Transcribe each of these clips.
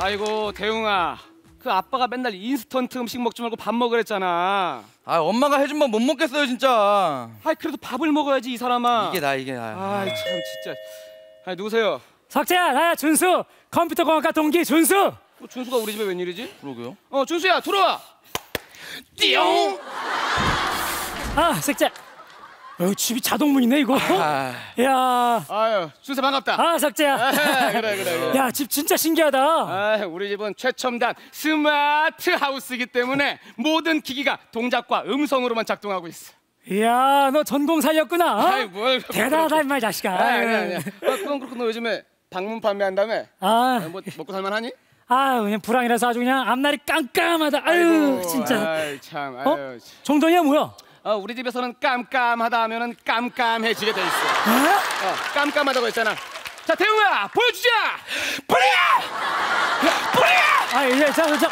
아이고 대웅아 그 아빠가 맨날 인스턴트 음식 먹지 말고 밥 먹으랬잖아 아 엄마가 해준 밥 못 먹겠어요 진짜. 아이 그래도 밥을 먹어야지 이 사람아 이게 나 이게 나. 아이 참 진짜 아 누구세요? 석재야 나야 준수 컴퓨터공학과 동기 준수 어, 준수가 우리 집에 웬일이지? 그러게요. 어 준수야 들어와 띠용 아 석재 어, 집이 자동문이네 이거 아, 야, 아유 준수 반갑다 아 석재야 에헤, 그래 그래 그래 야 집 진짜 신기하다 아, 우리 집은 최첨단 스마트 하우스이기 때문에 모든 기기가 동작과 음성으로만 작동하고 있어. 이야 너 전공 살렸구나 어? 아이, 뭘 대단하다 임마 이 자식아 아, 아니 아니. 어, 그건 그렇고 너 요즘에 방문 판매한다며? 아, 뭐 먹고 살만하니? 아 그냥 불황이라서 아주 그냥 앞날이 깜깜하다 아유 아이고, 진짜 아이, 참. 어? 아유. 참. 정돈이야 뭐야 어, 우리 집에서는 깜깜하다 하면은 깜깜해지게 돼 있어. 어? 어, 깜깜하다고 했잖아. 자, 대웅아, 보여주자. 뿌리야! 뿌리야! 아 이제 자, 자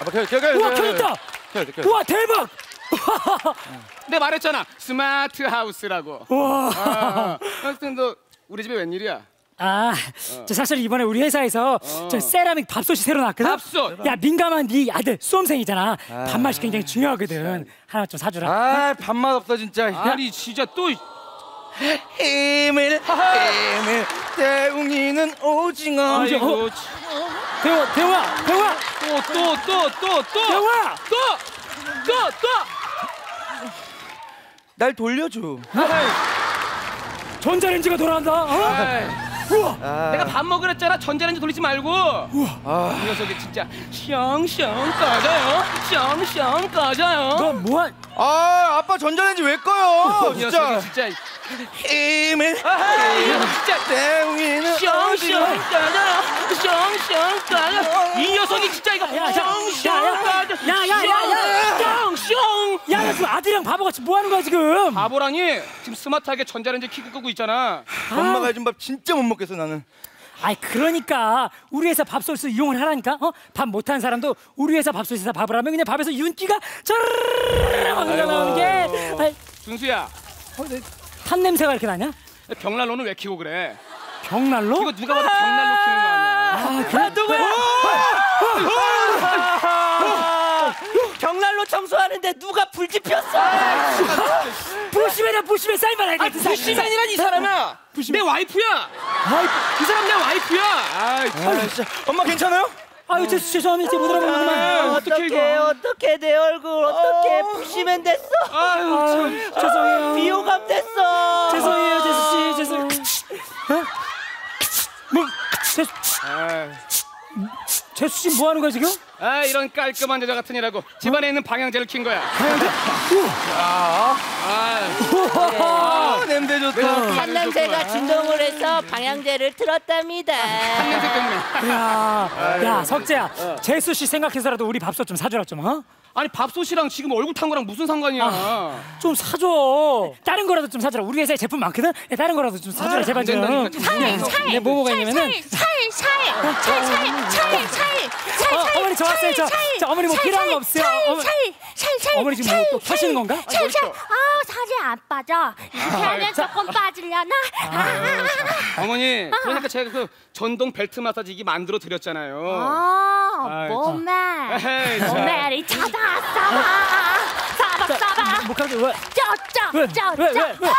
아빠 켜, 켜, 켜. 우와 켜, 켜졌다 켜, 켜, 켜. 우와 대박 내가 말했잖아. 스마트 하우스라고. 우와 아, 하여튼 너 우리 집에 웬일이야? 아, 저 사실 이번에 우리 회사에서 저 세라믹 밥솥이 새로 나왔거든. 밥솥? 야 민감한 네 아들 수험생이잖아. 밥맛이 굉장히 중요하거든. 하나 좀 사주라. 아 밥맛 없어 진짜. 아니 진짜 또 힘을 힘을 대웅이는 오징어. 아이고 대화, 대화, 대화, 또 또 또 또 또 대화. 또또 또 날 돌려줘. 전자레인지가 돌아간다. 어? 우와. 아, 내가 밥 먹으랬잖아 전자레인지 돌리지 말고 아, 이 녀석이 진짜 샹샹 꺼져요 샹샹 꺼져요 너 뭐한? 아 아빠 전자레인지 왜 꺼요? 이 진짜. 녀석이 진짜 힘을 아하, 이 녀석 진짜 대웅이는 샹샹. 꺼져요 샹샹 꺼져 이 녀석이 진짜 이거 야, 야, 샹샹 야, 야, 꺼져 야. 아들이랑 바보같이 뭐 하는 거야 지금? 바보라니 지금 스마트하게 전자레인지 켜고 끄고 있잖아 엄마가 해준 밥 진짜 못 먹겠어 나는. 아이 그러니까 우리 회사 밥솥을 이용을 하라니까. 어? 밥 못하는 사람도 우리 회사 밥솥에서 밥을 하면 그냥 밥에서 윤기가 저르르 흘러나오는 게. 아이, 준수야 어, 네. 탄 냄새가 이렇게 나냐? 병난로는 왜 키고 그래 벽난로? 이거 누가 봐도 병난로 키는 거 아니야 아, 그래? 누구야? 경난로 청소하는데 누가 불 지폈어? 부시맨이야 부시맨 쌀만 알겠지 부시맨이란 이 사람아. 내 와이프야. 이 사람 내 와이프야. 아 진짜. 엄마 괜찮아요? 아유 죄, 죄송합니다. 제가 못 알아보는구만. 어떡해, 어떻게 이거. 어떻게 내 얼굴. 어떻게 부시면 됐어? 아유 아유 죄송해요. 비호감 됐어. 죄송해요 제수씨. 죄송 어? 뭐 제, 아 유. 제수씨 뭐 하는 거야 지금? 아 이런 깔끔한 여자 같은 이라고 집안에 있는 방향제를 킨 거야 아아 냄새 좋다. 한 냄새가 진동을 해서 방향제를 틀었답니다. 냄새 때문에 야, 야 석재야 제수씨 생각해서라도 우리 밥솥 좀 사주라 좀 어? 아니 밥솥이랑 지금 얼굴 탄 거랑 무슨 상관이야? 아, 좀 사줘. 다른 거라도 좀 사줘라. 우리 회사에 제품 많거든. 다른 거라도 좀 사줘라 아, 제발 좀. 차일 차일. 뭐 뭐가 있냐면은 차일 차일 차일 차일 차일 차일 차일. 어머니 저 왔어요. 저, 저 어머니 뭐 필요한 거 없어요? 차일 차일 차일. 어머니 지금 뭐또 하시는 건가? 차일 차일. 아 사진 안 빠져. 이렇게 하면 조금 빠지려나? 어머니 그러니까 제가 그 전동 벨트 마사지기 만들어 드렸잖아요. 아 몸매 몸매를 찾아. 싸봐 싸봐 뭐 하지 왜? 왜? 왜? 쩌쩌쩌쩌 왜? 왜?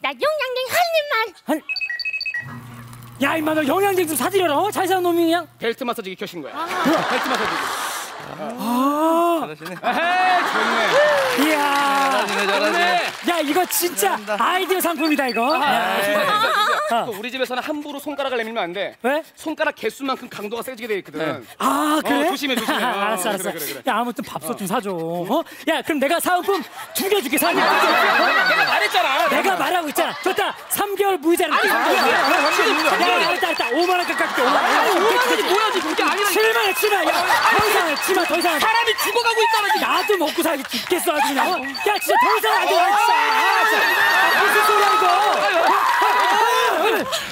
나 용량갱 한 입만 한... 야 임마 너 영양제 좀 사드려라 어? 잘 사는 놈이 그냥 벨트 마사지기 켜신 거야 벨트 마사지기 아 잘하시네. 좋네 이야 잘하시네 잘하시네. 야 이거 진짜 아이디어 상품이다 이거 야, 아, 우리 집에서는 함부로 손가락을 내밀면 안 돼. 왜? 손가락 개수만큼 강도가 세지게 돼 있거든. 아 그래? 어, 조심해, 조심해. 어, 알았어 알았어 그래, 그래, 그래. 야 아무튼 밥솥 좀 사줘 어? 야 그럼 내가 사은품 두 개 줄게 사은품 내가, 내가 말했잖아. 내가 말 하고 있잖아. 좋다. 3개월 무이자를 야 알았다 알았다 5만 원 깎아줄게 5만 원 오만원이 뭐야 지금 그게 아니라 7만 원 7만 원 야 더 이상 치지 마 더 이상 사람이 죽어가고 있잖아 지금. 나도 먹고 살기 죽겠어 아주 그냥. 야 진짜 더 이상 안돼 진짜. 아, 진짜. 무슨 소리야 이거?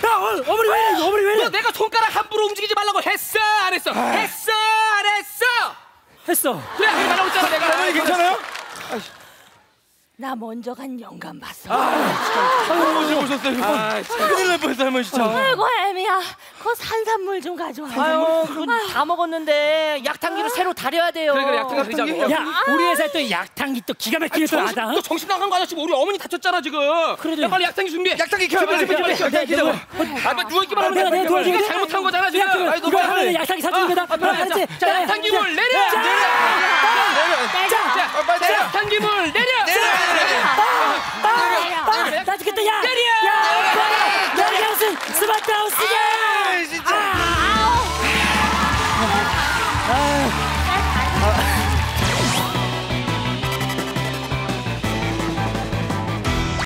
야 어, 어머니 왜 이래 어머니 왜너 이래? 내가 손가락 함부로 움직이지 말라고 했어 안 했어? 했어 안 했어? 했어. 그래 하지 말라고 했잖아 내가. 어머니 괜찮아요? 나 먼저 간 영감 봤어. 할머니 오셨어요. 아, 참. 큰일 날 뻔했어 할머니 진짜. 아이고 애미야, 그 산산물 좀 가져와. 아유, 그거 다 먹었는데 약탕기로 새로 다려야 돼요. 그래 그래 약탕 드리자고. 야 우리 회사에 또 약탕기 또 기가 막히게 또 정신, 나다. 또 정신 나간 거 아저씨 우리 어머니 다쳤잖아 지금. 그래도- 야 빨리 약탕기 준비해. 약탕기 켜 빨리 준비, 빨리 준비, 준비. 기다려. 아, 빨리 누워 있기만 하면 내가 돼. 내가 도와줄게. 네가 잘못한 거잖아 지금. 아이, 너 이거 빨리. 하면 약탕기 사주는 거다. 아, 빨리 알았지? 자, 야, 약탕기물 내려. 야, 내려. 자, 아, 빨리 내려. 약탕기물 내려.